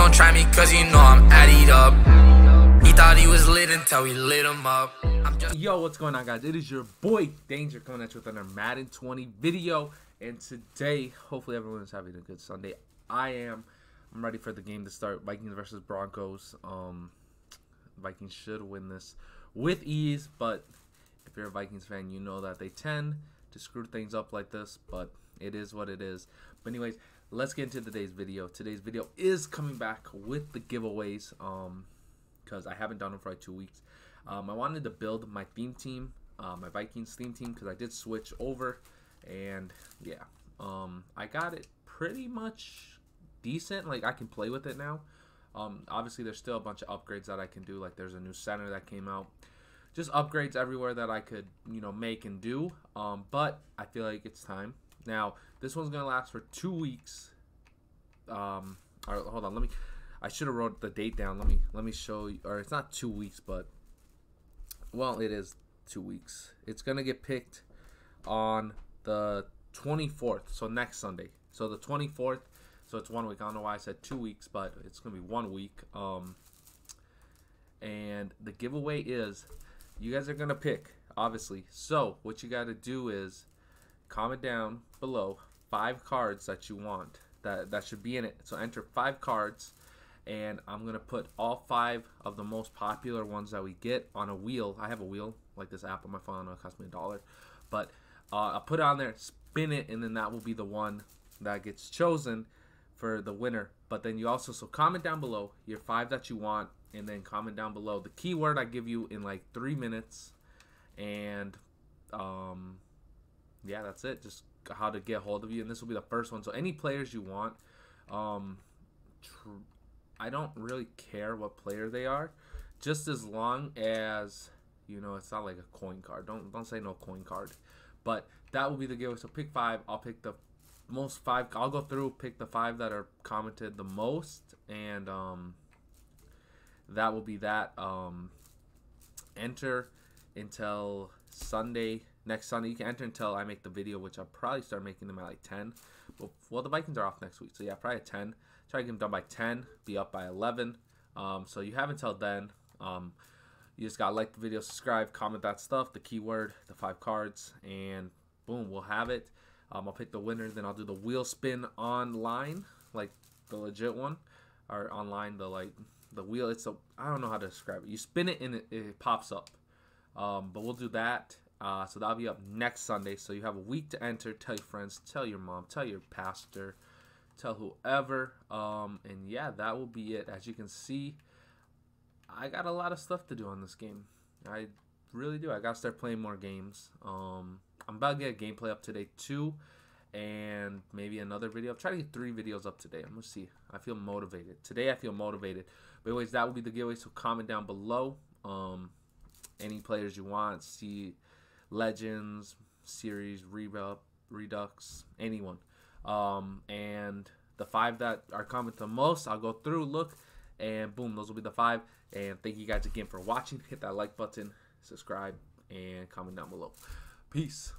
don't try me cause you know I'm added up. He thought he was lit until we lit him up. Yo, what's going on, guys? It is your boy Danger coming at you with another Madden 20 video. And today, hopefully, everyone is having a good Sunday. I am. I'm ready for the game to start. Vikings versus Broncos. Um, Vikings should win this with ease, but if you're a Vikings fan, you know that they tend to screw things up like this, but it is what it is. But anyways, let's get into today's video. Today's video is coming back with the giveaways um because I haven't done them for like two weeks. Um, I wanted to build my theme team, uh, my Vikings theme team, because I did switch over, and yeah, um, I got it pretty much decent. Like I can play with it now. Um, obviously, there's still a bunch of upgrades that I can do. Like there's a new center that came out just upgrades everywhere that I could, you know, make and do. Um, but I feel like it's time. Now, this one's going to last for two weeks. Um, all right, hold on. Let me, I should have wrote the date down. Let me, let me show you, or it's not two weeks, but, well, it is two weeks. It's to get picked on the 24th, so next Sunday. So the 24th, so it's one week. I don't know why I said two weeks, but it's to be one week. Um, and the giveaway is you guys are gonna pick, obviously. So what you got to do is comment down below five cards that you want that that should be in it. So enter five cards, and I'm gonna put all five of the most popular ones that we get on a wheel. I have a wheel like this app on my phone. It cost me a dollar, but uh, I'll put it on there, spin it, and then that will be the one that gets chosen for the winner. But then you also so comment down below your five that you want and then comment down below the keyword I give you in like three minutes, and um, yeah, that's it. Just how to get hold of you, and this will be the first one. So any players you want, um, I don't really care what player they are, just as long as you know it's not like a coin card. Don't don't say no coin card, but that will be the giveaway. So pick five. I'll pick the most five. I'll go through pick the five that are commented the most, and um, that will be that. Um, enter until Sunday. Next Sunday, you can enter until I make the video, which I'll probably start making them at like 10. But, well, the Vikings are off next week, so yeah, probably at 10. Try to get them done by 10, be up by 11. Um, so you have until then. Um, you just gotta like the video, subscribe, comment that stuff, the keyword, the five cards, and boom, we'll have it. Um, I'll pick the winner, then I'll do the wheel spin online, like the legit one, or online, the like the wheel. It's a I don't know how to describe it. You spin it and it, it pops up. Um, but we'll do that. Uh, so that'll be up next Sunday. So you have a week to enter. Tell your friends, tell your mom, tell your pastor, tell whoever. Um, and yeah, that will be it. As you can see, I got a lot of stuff to do on this game. I really do. I gotta start playing more games. Um, I'm about to get a gameplay up today too and maybe another video. I'll try to get three videos up today. I'm gonna see. I feel motivated. Today I feel motivated. But anyways, that will be the giveaway. So comment down below. Um, any players you want. See legends, series, redux, anyone. Um, and the five that are comment the most, I'll go through, look, and boom, those will be the five. And thank you guys again for watching. Hit that like button, subscribe, and comment down below. Peace.